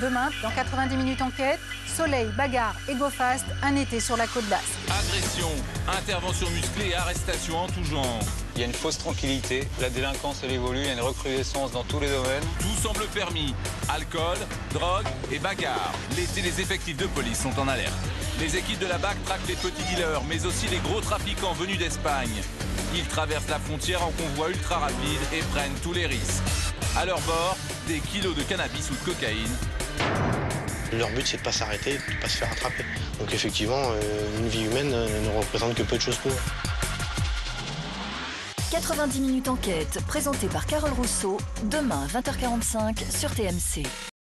Demain, dans 90 minutes enquête, soleil, bagarre et go fast, un été sur la côte d'As. Agression, intervention musclée et arrestation en tout genre. Il y a une fausse tranquillité, la délinquance elle évolue, il y a une recrudescence dans tous les domaines. Tout semble permis. Alcool, drogue et bagarre. L'été, les effectifs de police sont en alerte. Les équipes de la BAC traquent les petits dealers, mais aussi les gros trafiquants venus d'Espagne. Ils traversent la frontière en convoi ultra rapide et prennent tous les risques. À leur bord, des kilos de cannabis ou de cocaïne. Leur but, c'est de ne pas s'arrêter, de ne pas se faire attraper. Donc effectivement, euh, une vie humaine euh, ne représente que peu de choses pour eux. 90 minutes enquête, présentée par Carole Rousseau, demain 20h45 sur TMC.